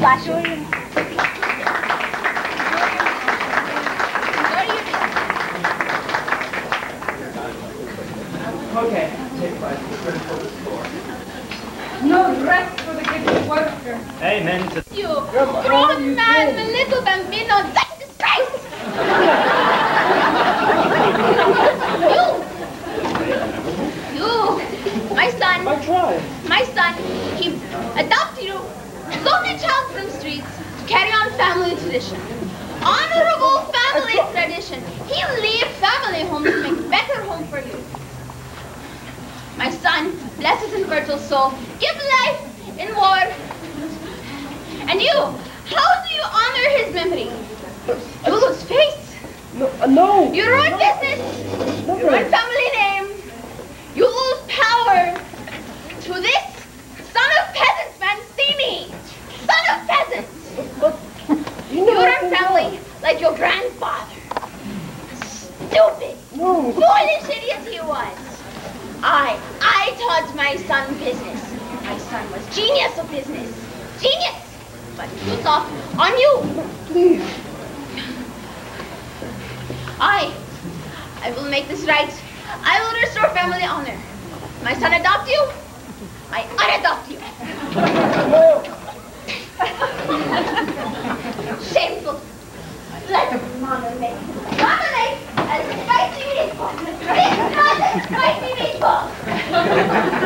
got you. Okay, take five. We're gonna pull this floor. No rest for the gifted worker. Amen to You grown man, the little bambino, that's a disgrace! you, you, my son, I tried. my son, he adopted you, lonely child from streets, to carry on family tradition. Honorable family tradition. He leave family home to make better home for you. My son, bless his infertile soul, give life in war. And you, how do you honor his memory? Lose face. No, uh, no. You business. no, You ruin family name. You lose power to this son of peasants, Mancini. Son of peasants. But you You like your grandfather. Stupid. No. Foolish idiot he was. I, I taught my son business. My son was genius of business. Genius. But he was off on you. Please. I, I will make this right. I will restore family honor. My son adopt you. I unadopt mama spicy not a spicy meatball.